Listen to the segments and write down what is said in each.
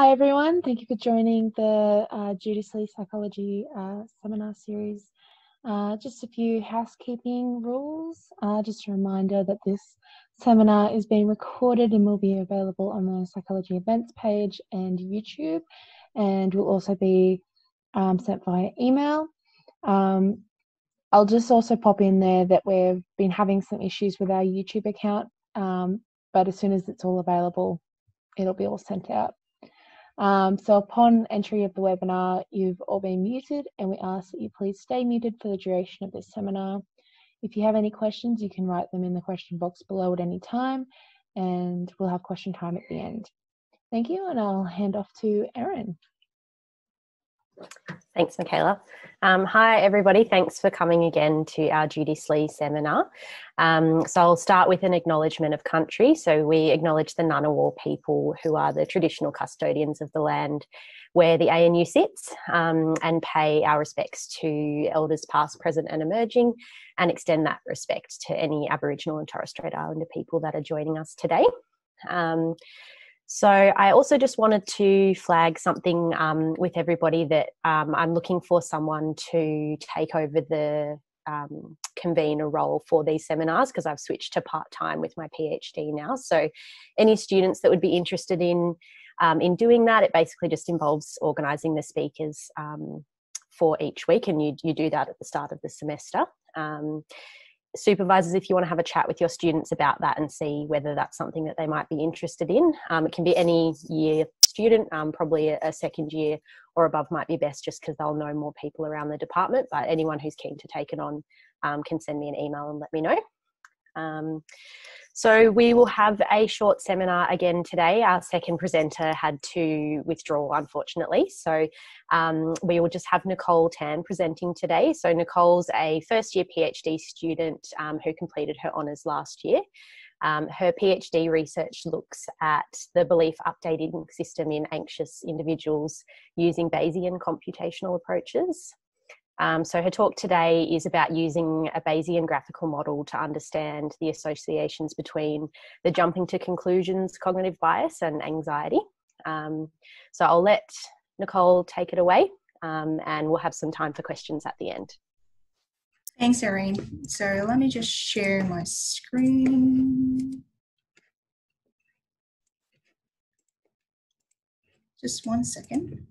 Hi everyone, thank you for joining the uh, Judy Slee Psychology uh, seminar series. Uh, just a few housekeeping rules. Uh, just a reminder that this seminar is being recorded and will be available on the Psychology Events page and YouTube and will also be um, sent via email. Um, I'll just also pop in there that we've been having some issues with our YouTube account, um, but as soon as it's all available, it'll be all sent out. Um, so upon entry of the webinar, you've all been muted and we ask that you please stay muted for the duration of this seminar. If you have any questions, you can write them in the question box below at any time and we'll have question time at the end. Thank you and I'll hand off to Erin. Thanks, Michaela. Um, hi, everybody. Thanks for coming again to our Judy Slee seminar. Um, so I'll start with an acknowledgement of country. So we acknowledge the Ngunnawal people who are the traditional custodians of the land where the ANU sits um, and pay our respects to elders past, present and emerging and extend that respect to any Aboriginal and Torres Strait Islander people that are joining us today. So I also just wanted to flag something um, with everybody that um, I'm looking for someone to take over the um, convener role for these seminars because I've switched to part time with my PhD now. So any students that would be interested in um, in doing that, it basically just involves organising the speakers um, for each week, and you you do that at the start of the semester. Um, supervisors if you want to have a chat with your students about that and see whether that's something that they might be interested in. Um, it can be any year student, um, probably a, a, second year or above might be best just because they'll know more people around the department. But anyone who's keen to take it on um, can send me an email and let me know. Um, so we will have a short seminar again today. Our second presenter had to withdraw, unfortunately. So um, we will just have Nicole Tan presenting today. So Nicole's a first year PhD student um, who completed her honours last year. Um, her PhD research looks at the belief updating system in anxious individuals using Bayesian computational approaches. Um, so her talk today is about using a Bayesian graphical model to understand the associations between the jumping to conclusions cognitive bias and anxiety. Um, so I'll let Nicole take it away um, and we'll have some time for questions at the end. Thanks, Irene. So let me just share my screen. Just one second.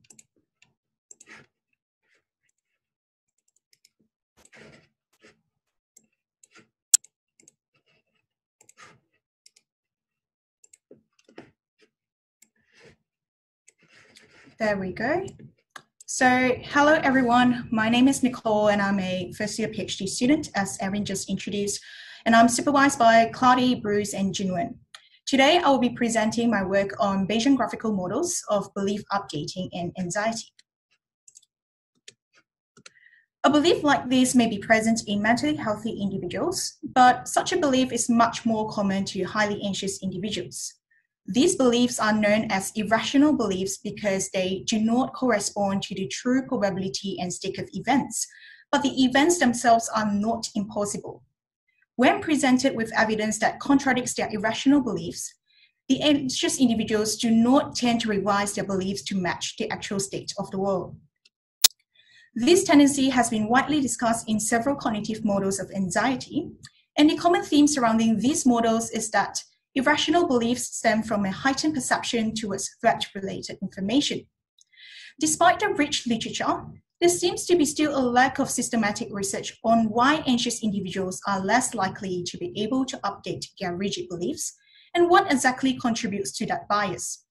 There we go. So hello everyone, my name is Nicole and I'm a first year PhD student as Erin just introduced and I'm supervised by Claudia, Bruce and Junwen. Today I will be presenting my work on Bayesian graphical models of belief updating and anxiety. A belief like this may be present in mentally healthy individuals, but such a belief is much more common to highly anxious individuals. These beliefs are known as irrational beliefs because they do not correspond to the true probability and state of events, but the events themselves are not impossible. When presented with evidence that contradicts their irrational beliefs, the anxious individuals do not tend to revise their beliefs to match the actual state of the world. This tendency has been widely discussed in several cognitive models of anxiety, and the common theme surrounding these models is that Irrational beliefs stem from a heightened perception towards threat-related information. Despite the rich literature, there seems to be still a lack of systematic research on why anxious individuals are less likely to be able to update their rigid beliefs and what exactly contributes to that bias.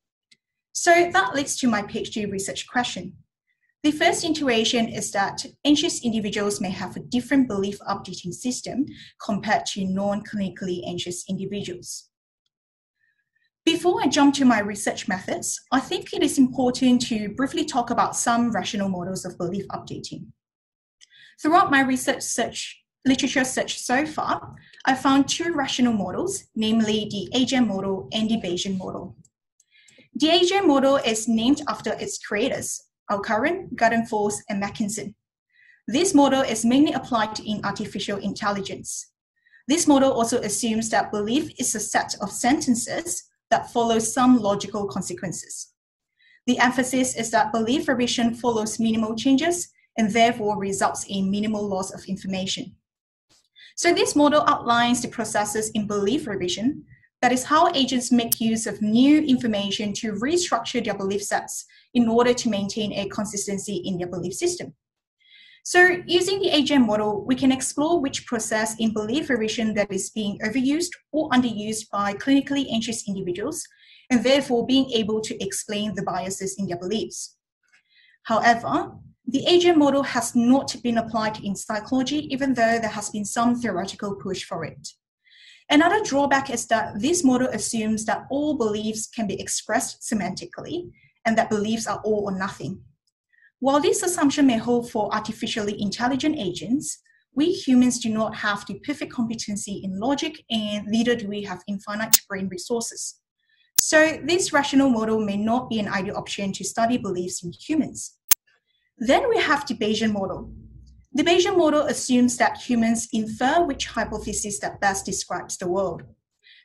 So that leads to my PhD research question. The first intuition is that anxious individuals may have a different belief updating system compared to non-clinically anxious individuals. Before I jump to my research methods, I think it is important to briefly talk about some rational models of belief updating. Throughout my research search, literature search so far, I found two rational models, namely the AGM model and the Bayesian model. The AGM model is named after its creators, Alchourrón, Gardenfors, and Makinson. This model is mainly applied in artificial intelligence. This model also assumes that belief is a set of sentences that follow some logical consequences. The emphasis is that belief revision follows minimal changes and therefore results in minimal loss of information. So this model outlines the processes in belief revision, that is how agents make use of new information to restructure their belief sets in order to maintain a consistency in their belief system. So using the AGM model, we can explore which process in belief revision that is being overused or underused by clinically anxious individuals, and therefore being able to explain the biases in their beliefs. However, the AGM model has not been applied in psychology, even though there has been some theoretical push for it. Another drawback is that this model assumes that all beliefs can be expressed semantically and that beliefs are all or nothing. While this assumption may hold for artificially intelligent agents, we humans do not have the perfect competency in logic and neither do we have infinite brain resources. So this rational model may not be an ideal option to study beliefs in humans. Then we have the Bayesian model. The Bayesian model assumes that humans infer which hypothesis that best describes the world.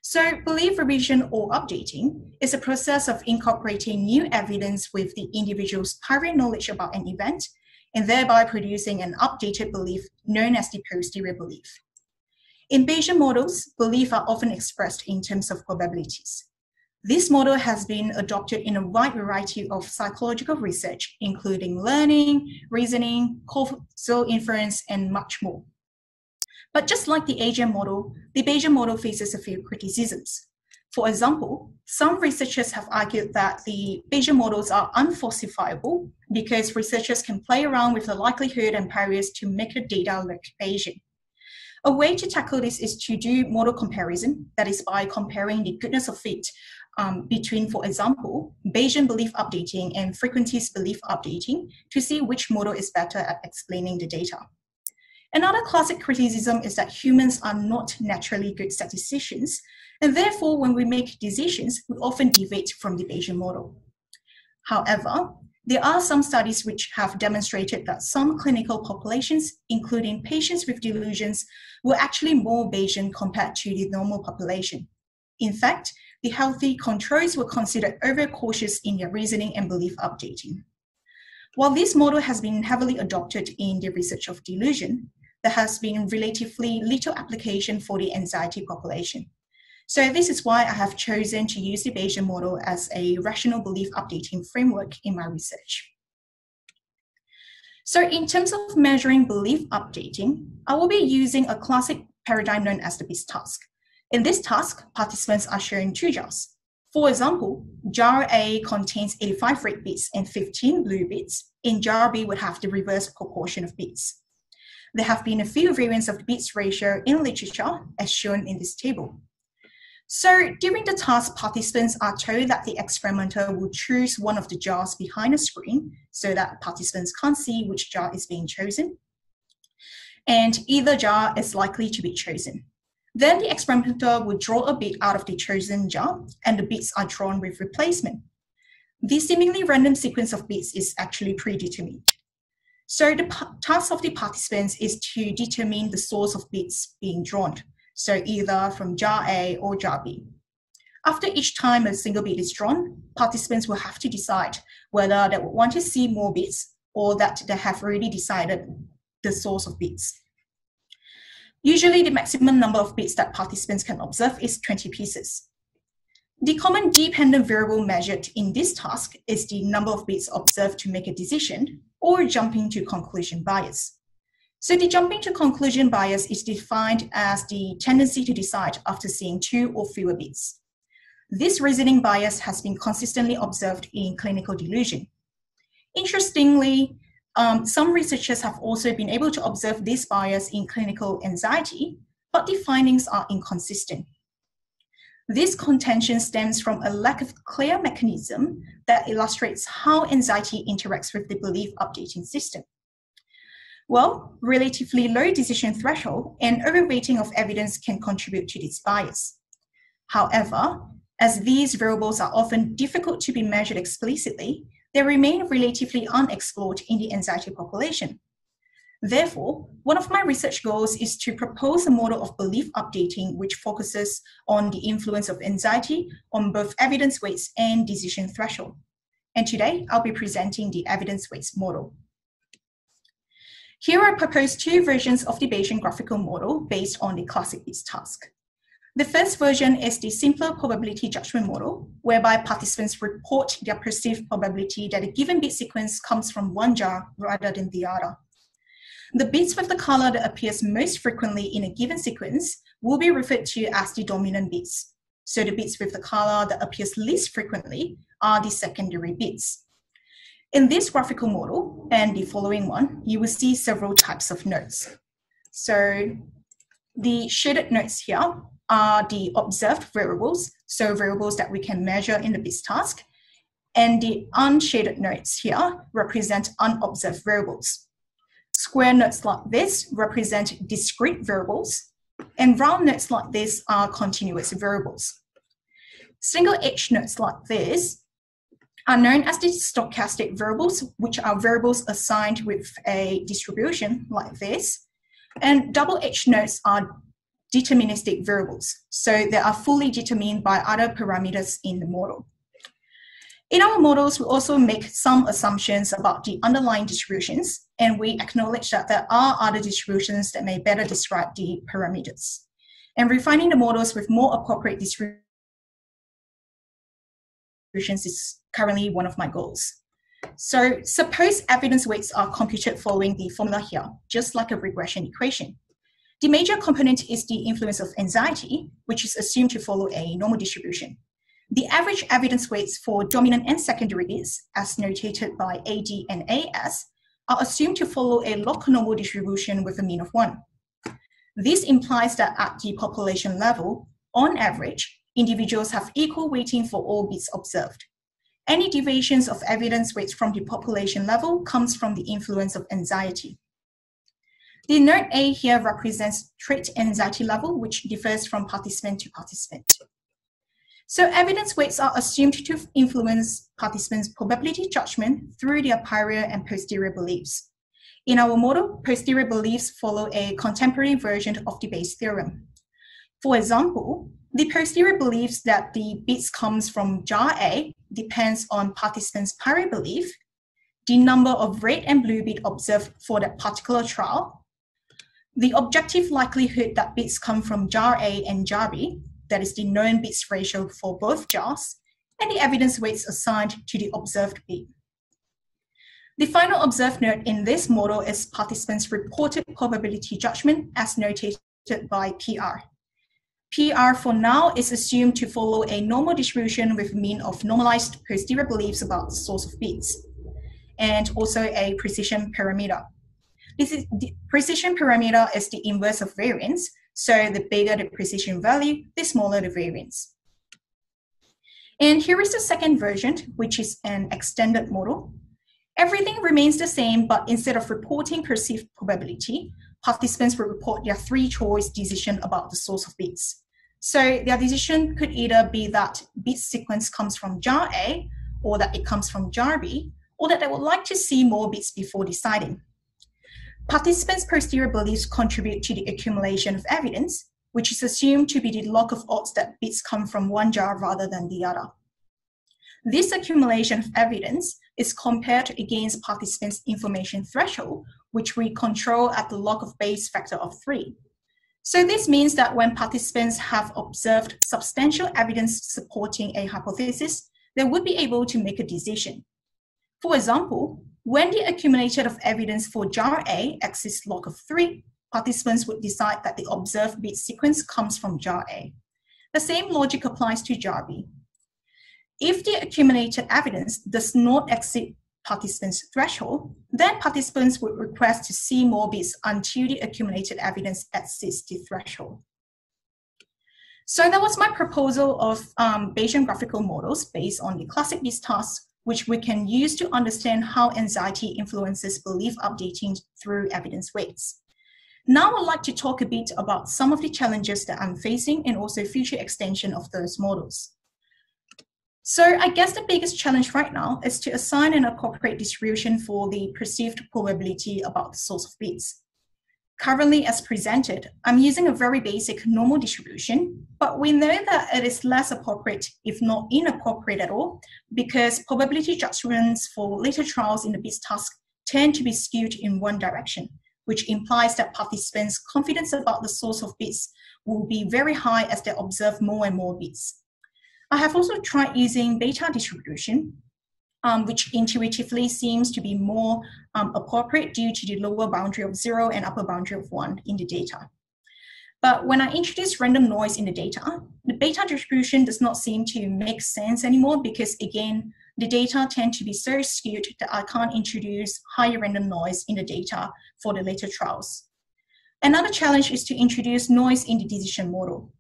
So belief revision or updating is a process of incorporating new evidence with the individual's prior knowledge about an event and thereby producing an updated belief known as the posterior belief. In Bayesian models, beliefs are often expressed in terms of probabilities. This model has been adopted in a wide variety of psychological research, including learning, reasoning, causal inference, and much more. But just like the AGM model, the Bayesian model faces a few criticisms. For example, some researchers have argued that the Bayesian models are unfalsifiable because researchers can play around with the likelihood and priors to make the data look Bayesian. A way to tackle this is to do model comparison, that is by comparing the goodness of fit um, between, for example, Bayesian belief updating and frequentist belief updating to see which model is better at explaining the data. Another classic criticism is that humans are not naturally good statisticians, and therefore, when we make decisions, we often deviate from the Bayesian model. However, there are some studies which have demonstrated that some clinical populations, including patients with delusions, were actually more Bayesian compared to the normal population. In fact, the healthy controls were considered overcautious in their reasoning and belief updating. While this model has been heavily adopted in the research of delusion, there has been relatively little application for the anxiety population. So this is why I have chosen to use the Bayesian model as a rational belief updating framework in my research. So in terms of measuring belief updating, I will be using a classic paradigm known as the beads task. In this task, participants are shown two jars. For example, jar A contains 85 red beads and 15 blue beads, and jar B would have the reverse proportion of beads. There have been a few variants of the beads ratio in literature, as shown in this table. So during the task, participants are told that the experimenter will choose one of the jars behind a screen so that participants can't see which jar is being chosen. And either jar is likely to be chosen. Then the experimenter will draw a bead out of the chosen jar, and the beads are drawn with replacement. This seemingly random sequence of beads is actually predetermined. So the task of the participants is to determine the source of beads being drawn, so either from jar A or jar B. After each time a single bead is drawn, participants will have to decide whether they want to see more beads or that they have already decided the source of beads. Usually the maximum number of beads that participants can observe is 20 pieces. The common dependent variable measured in this task is the number of beads observed to make a decision or jumping to conclusion bias. So the jumping to conclusion bias is defined as the tendency to decide after seeing two or fewer beads. This reasoning bias has been consistently observed in clinical delusion. Interestingly, um, some researchers have also been able to observe this bias in clinical anxiety, but the findings are inconsistent. This contention stems from a lack of clear mechanism that illustrates how anxiety interacts with the belief updating system. Well, relatively low decision threshold and overweighting of evidence can contribute to this bias. However, as these variables are often difficult to be measured explicitly, they remain relatively unexplored in the anxiety population. Therefore, one of my research goals is to propose a model of belief updating which focuses on the influence of anxiety on both evidence weights and decision threshold. and today I'll be presenting the evidence weights model. Here I propose two versions of the Bayesian graphical model based on the classic beads task. The first version is the simpler probability judgment model, whereby participants report their perceived probability that a given bead sequence comes from one jar rather than the other. The beads with the color that appears most frequently in a given sequence will be referred to as the dominant beads. So the beads with the color that appears least frequently are the secondary beads. In this graphical model and the following one, you will see several types of nodes. So the shaded nodes here are the observed variables, so variables that we can measure in the beads task. And the unshaded nodes here represent unobserved variables. Square nodes like this represent discrete variables, and round nodes like this are continuous variables. Single edge nodes like this are known as the stochastic variables, which are variables assigned with a distribution like this. And double edge nodes are deterministic variables. So they are fully determined by other parameters in the model. In our models, we also make some assumptions about the underlying distributions, and we acknowledge that there are other distributions that may better describe the parameters. And refining the models with more appropriate distributions is currently one of my goals. So suppose evidence weights are computed following the formula here, just like a regression equation. The major component is the influence of anxiety, which is assumed to follow a normal distribution. The average evidence weights for dominant and secondary beads, as notated by AD and AS, are assumed to follow a log normal distribution with a mean of 1. This implies that at the population level, on average, individuals have equal weighting for all beads observed. Any deviations of evidence weights from the population level comes from the influence of anxiety. The node A here represents trait anxiety level, which differs from participant to participant. So evidence weights are assumed to influence participants' probability judgment through their prior and posterior beliefs. In our model, posterior beliefs follow a contemporary version of the Bayes theorem. For example, the posterior beliefs that the beads comes from jar A depends on participants' prior belief, the number of red and blue bead observed for that particular trial, the objective likelihood that beads come from jar A and jar B, that is the known beads ratio for both jars, and the evidence weights assigned to the observed bead. The final observed node in this model is participants' reported probability judgment as notated by PR. PR for now is assumed to follow a normal distribution with mean of normalized posterior beliefs about the source of beads, and also a precision parameter. This is the precision parameter is the inverse of variance. So the bigger the precision value, the smaller the variance. And here is the second version, which is an extended model. Everything remains the same, but instead of reporting perceived probability, participants will report their three choice decision about the source of beads. So their decision could either be that bead sequence comes from jar A, or that it comes from jar B, or that they would like to see more beads before deciding. Participants' posterior beliefs contribute to the accumulation of evidence, which is assumed to be the log of odds that beads come from one jar rather than the other. This accumulation of evidence is compared against participants' information threshold, which we control at the log of Bayes factor of 3. So this means that when participants have observed substantial evidence supporting a hypothesis, they would be able to make a decision. For example, when the accumulated of evidence for jar A exceeds log of 3, participants would decide that the observed bead sequence comes from jar A. The same logic applies to jar B. If the accumulated evidence does not exceed participants' threshold, then participants would request to see more beads until the accumulated evidence exceeds the threshold. So that was my proposal of um, Bayesian graphical models based on the classic beads task which we can use to understand how anxiety influences belief updating through evidence weights. Now I'd like to talk a bit about some of the challenges that I'm facing and also future extension of those models. So I guess the biggest challenge right now is to assign an appropriate distribution for the perceived probability about the source of beads. Currently, as presented, I'm using a very basic normal distribution, but we know that it is less appropriate, if not inappropriate at all, because probability judgments for later trials in the beads task tend to be skewed in one direction, which implies that participants' confidence about the source of beads will be very high as they observe more and more beads. I have also tried using beta distribution, um, which intuitively seems to be more um, appropriate due to the lower boundary of zero and upper boundary of one in the data. But when I introduce random noise in the data, the beta distribution does not seem to make sense anymore because again, the data tend to be so skewed that I can't introduce higher random noise in the data for the later trials. Another challenge is to introduce noise in the decision model.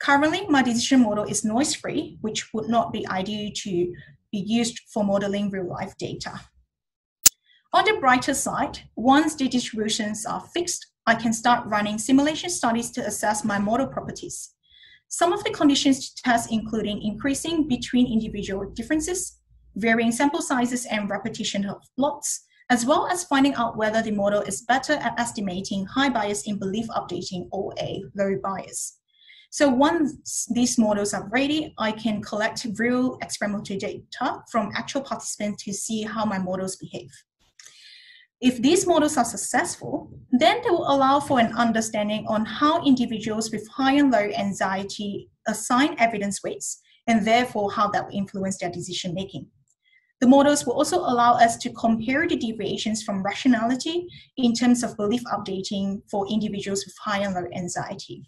Currently, my decision model is noise-free, which would not be ideal to be used for modeling real-life data. On the brighter side, once the distributions are fixed, I can start running simulation studies to assess my model properties. Some of the conditions to test including increasing between individual differences, varying sample sizes and repetition of plots, as well as finding out whether the model is better at estimating high bias in belief updating or a low bias. So once these models are ready, I can collect real experimental data from actual participants to see how my models behave. If these models are successful, then they will allow for an understanding on how individuals with high and low anxiety assign evidence weights, and therefore how that will influence their decision making. The models will also allow us to compare the deviations from rationality in terms of belief updating for individuals with high and low anxiety.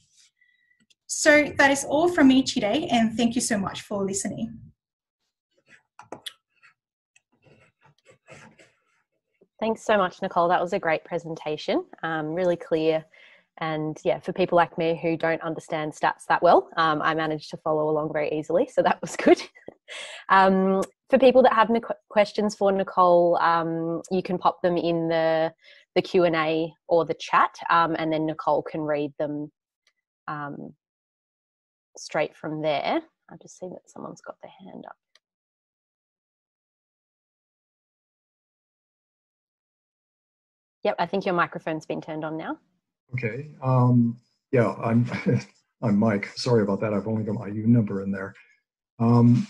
So that is all from me today, and thank you so much for listening. Thanks so much, Nicole. That was a great presentation, um, really clear. And yeah, for people like me who don't understand stats that well, um, I managed to follow along very easily, so that was good. um, for people that have questions for Nicole, um, you can pop them in the the Q and A or the chat, um, and then Nicole can read them um, straight from there. I just see that someone's got their hand up. Yep, I think your microphone's been turned on now. Okay. Um, yeah, I'm I'm Mike. Sorry about that. I've only got my U number in there. Um,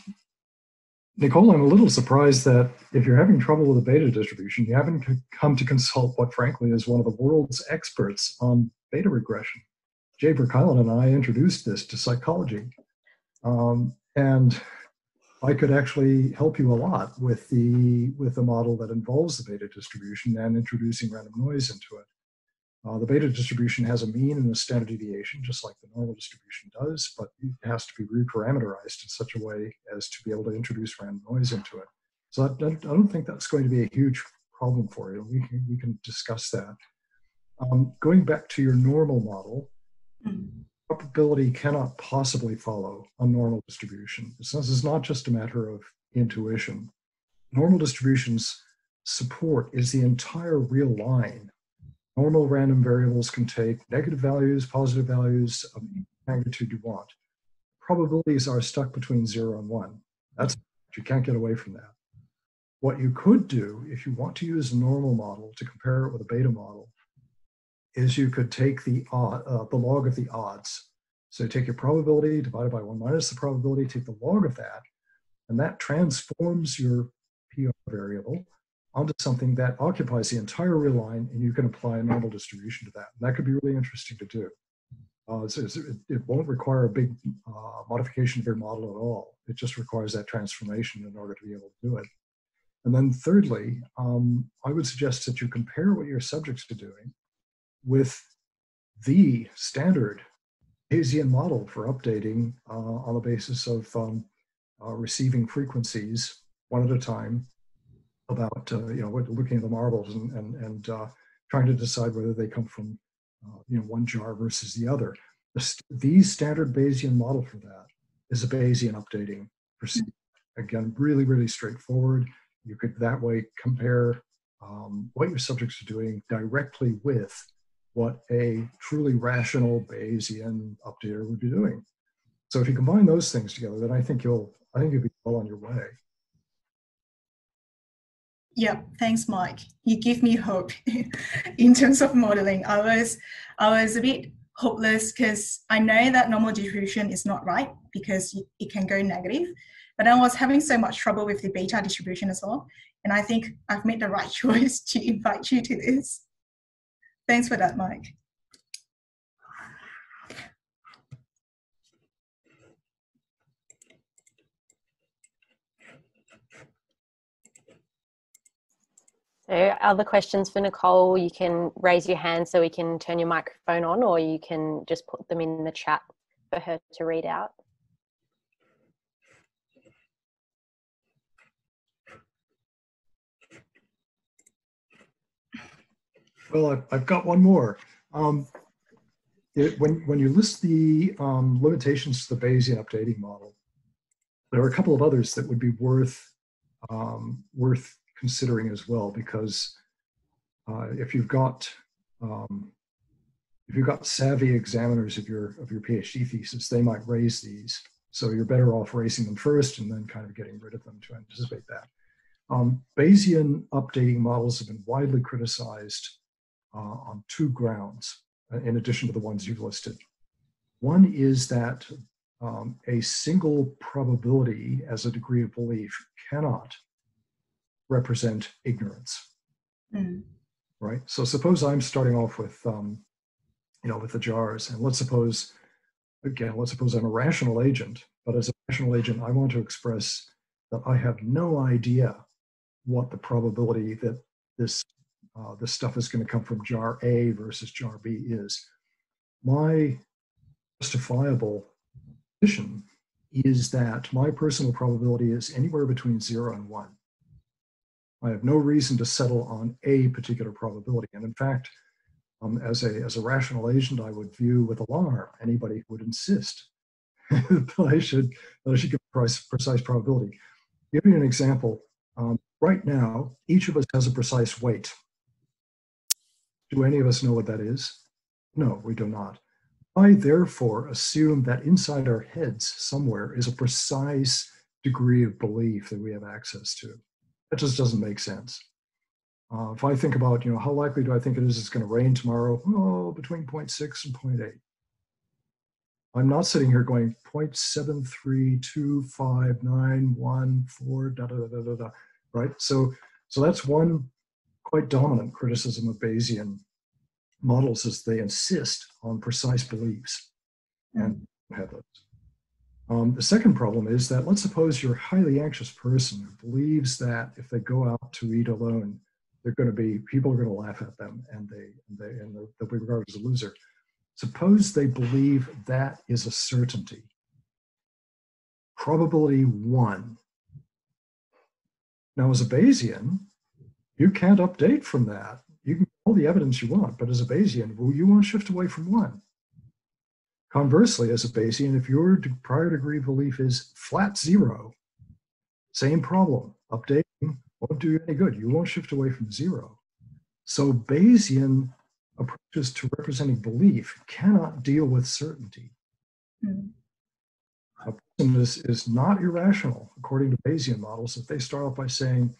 Nicole, I'm a little surprised that if you're having trouble with the beta distribution, you haven't come to consult what, frankly, is one of the world's experts on beta regression. Jay Verkuilen and I introduced this to psychology. Um, and I could actually help you a lot with the with the model that involves the beta distribution and introducing random noise into it. Uh, the beta distribution has a mean and a standard deviation, just like the normal distribution does, but it has to be reparameterized in such a way as to be able to introduce random noise into it. So I, I don't think that's going to be a huge problem for you. We can, we can discuss that. Um, going back to your normal model, probability cannot possibly follow a normal distribution. This is not just a matter of intuition. Normal distributions support is the entire real line. Normal random variables can take negative values, positive values of magnitude you want. Probabilities are stuck between zero and one. That's you can't get away from that. What you could do if you want to use a normal model to compare it with a beta model is you could take the uh, the log of the odds. So take your probability divided by one minus the probability, take the log of that, and that transforms your PR variable onto something that occupies the entire real line, and you can apply a normal distribution to that. And that could be really interesting to do. Uh, it's, it, it, won't require a big uh, modification of your model at all. It just requires that transformation in order to be able to do it. And then thirdly, um, I would suggest that you compare what your subjects are doing with the standard Bayesian model for updating uh, on the basis of um, uh, receiving frequencies one at a time about, uh, you know, looking at the marbles and, and, and uh, trying to decide whether they come from, uh, you know, one jar versus the other. The, the standard Bayesian model for that is a Bayesian updating procedure. Again, really, really straightforward. You could that way compare um, what your subjects are doing directly with what a truly rational Bayesian updater would be doing. So if you combine those things together, then I think you'll I think you'll be well on your way. Yeah, thanks, Mike. You give me hope in terms of modeling. I was, I was a bit hopeless because I know that normal distribution is not right because it can go negative. But I was having so much trouble with the beta distribution as well. And I think I've made the right choice to invite you to this. Thanks for that, Mike. So, other questions for Nicole? You can raise your hand so we can turn your microphone on, or you can just put them in the chat for her to read out. Well, I've got one more. Um, it, when, when you list the um, limitations to the Bayesian updating model, there are a couple of others that would be worth um, worth considering as well because uh, if you've got um, if you've got savvy examiners of your of your PhD thesis, they might raise these. So you're better off raising them first and then kind of getting rid of them to anticipate that. Um, Bayesian updating models have been widely criticized uh, on two grounds, uh, in addition to the ones you've listed. One is that um, a single probability as a degree of belief cannot represent ignorance. Mm. Right. So suppose I'm starting off with, um, you know, with the jars, and let's suppose, again, let's suppose I'm a rational agent, but as a rational agent, I want to express that I have no idea what the probability that this uh, this stuff is going to come from jar A versus jar B is. My justifiable position is that my personal probability is anywhere between zero and one. I have no reason to settle on a particular probability. And in fact, um, as, a, as a rational agent, I would view with alarm anybody who would insist that I should, that I should give precise, precise probability. Give you an example. Um, right now, each of us has a precise weight. Do any of us know what that is? No, we do not. I therefore assume that inside our heads somewhere is a precise degree of belief that we have access to. That just doesn't make sense. Uh, if I think about, you know, how likely do I think it is it's going to rain tomorrow? Oh, between 0.6 and 0.8. I'm not sitting here going 0.73259114 da da da da da, right? So, so that's one quite dominant criticism of Bayesian models is they insist on precise beliefs and have those. Um, the second problem is that let's suppose you're a highly anxious person who believes that if they go out to eat alone, they're going to be people are going to laugh at them and they and they and they'll be regarded as a loser. Suppose they believe that is a certainty. Probability one. Now, as a Bayesian, you can't update from that. You can all the evidence you want, but as a Bayesian, well, you want to shift away from one. Conversely, as a Bayesian, if your prior degree of belief is flat zero, same problem. Updating won't do you any good. You won't shift away from zero. So Bayesian approaches to representing belief cannot deal with certainty. Mm. A person is, is not irrational, according to Bayesian models, if they start off by saying,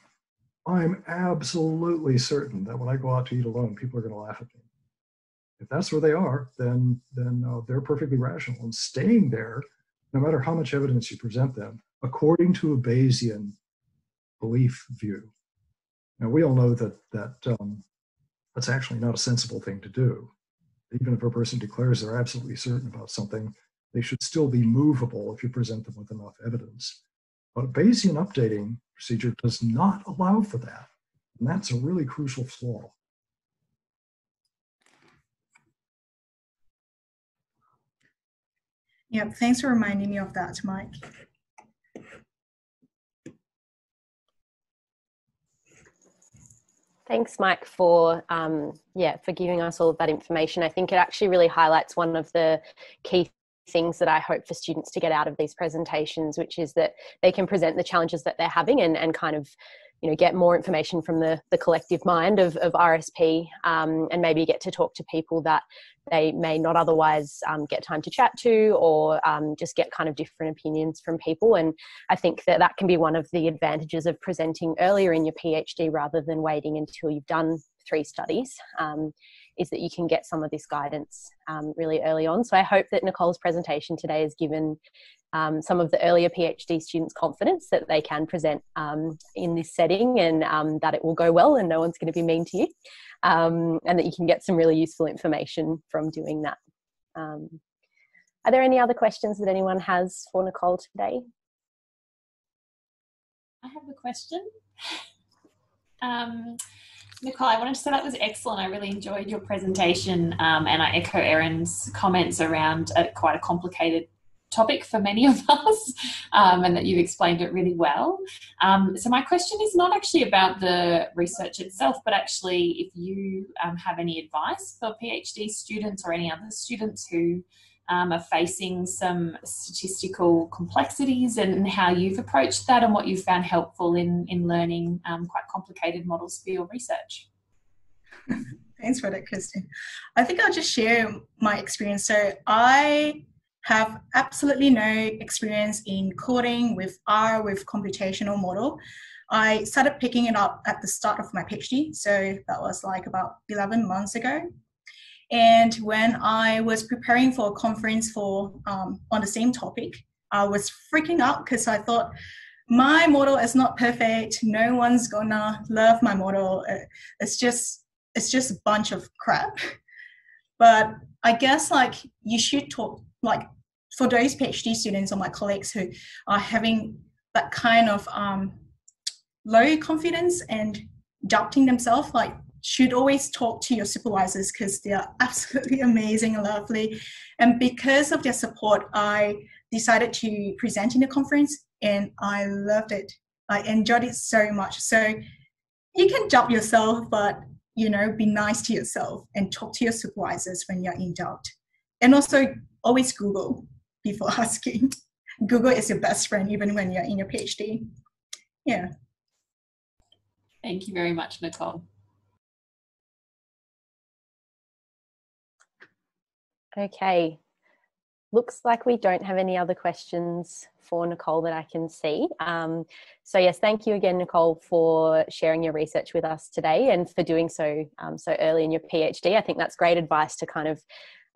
I'm absolutely certain that when I go out to eat alone, people are going to laugh at me if that's where they are, then then uh, they're perfectly rational and staying there, no matter how much evidence you present them, according to a Bayesian belief view. Now we all know that that um, that's actually not a sensible thing to do. Even if a person declares they're absolutely certain about something, they should still be movable if you present them with enough evidence. But a Bayesian updating procedure does not allow for that. And that's a really crucial flaw. Yep, thanks for reminding me of that, Mike. Thanks, Mike, for um, yeah for giving us all of that information. I think it actually really highlights one of the key things that I hope for students to get out of these presentations, which is that they can present the challenges that they're having and, and kind of you know get more information from the the collective mind of, of RSP um, and maybe get to talk to people that they may not otherwise um, get time to chat to or um, just get kind of different opinions from people. And I think that that can be one of the advantages of presenting earlier in your PhD rather than waiting until you've done three studies um, is that you can get some of this guidance um, really early on. So I hope that Nicole's presentation today has given um, some of the earlier PhD students confidence that they can present um, in this setting and um, that it will go well and no one's going to be mean to you um, and that you can get some really useful information from doing that. Um, are there any other questions that anyone has for Nicole today? I have a question. Nicole, I wanted to say that was excellent. I really enjoyed your presentation, um, and I echo Erin's comments around a, quite a complicated topic for many of us, um, and that you've explained it really well. Um, so, my question is not actually about the research itself, but actually if you um, have any advice for PhD students or any other students who um, are facing some statistical complexities and how you've approached that and what you've found helpful in, in learning um, quite complicated models for your research. Thanks for that, Kristen. I think I'll just share my experience. So I have absolutely no experience in coding with R with computational model. I started picking it up at the start of my PhD, so that was like about 11 months ago. And when I was preparing for a conference for um, on the same topic, I was freaking out because I thought my model is not perfect. No one's gonna love my model. It's just it's just a bunch of crap. But I guess like you should talk like for those PhD students or my colleagues who are having that kind of um, low confidence and doubting themselves, like should always talk to your supervisors because they are absolutely amazing and lovely. And because of their support, I decided to present in the conference and I loved it. I enjoyed it so much. So you can doubt yourself, but you know, be nice to yourself and talk to your supervisors when you're in doubt. And also always Google before asking. Google is your best friend even when you're in your PhD. Yeah. Thank you very much, Nicole. Okay, looks like we don't have any other questions for Nicole that I can see. Um, so yes, thank you again, Nicole, for sharing your research with us today and for doing so um, so early in your PhD. I think that's great advice to kind of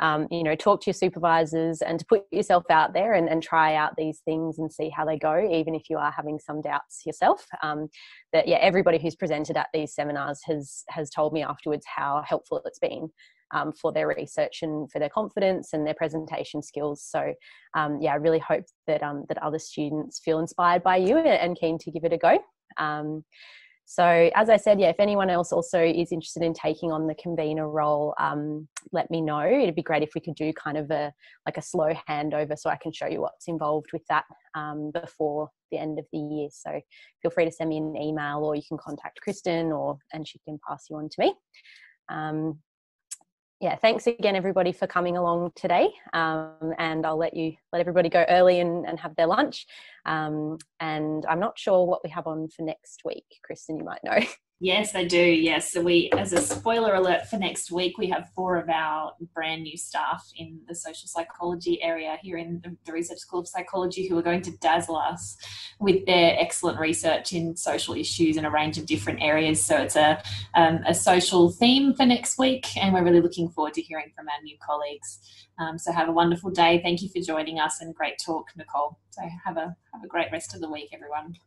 um, you know talk to your supervisors and to put yourself out there and, and, try out these things and see how they go even if you are having some doubts yourself um, that yeah everybody who's presented at these seminars has has told me afterwards how helpful it's been um, for their research and for their confidence and their presentation skills. So, um, yeah, I really hope that um, that other students feel inspired by you and keen to give it a go. Um, so, as I said, yeah, if anyone else also is interested in taking on the convener role, um, let me know. It'd be great if we could do kind of a like a slow handover, so I can show you what's involved with that um, before the end of the year. So, feel free to send me an email, or you can contact Kristen, or and she can pass you on to me. Um, yeah, thanks again, everybody, for coming along today. Um, and I'll let you let everybody go early and, and have their lunch. Um, and I'm not sure what we have on for next week. Kristen, you might know. Yes, I do. Yes. So we, as a spoiler alert for next week, we have four of our brand new staff in the social psychology area here in the Research School of Psychology who are going to dazzle us with their excellent research in social issues in a range of different areas. So it's a, um, a social theme for next week, and we're really looking forward to hearing from our new colleagues. Um, so have a wonderful day. Thank you for joining us and great talk, Nicole. So have a have a great rest of the week, everyone.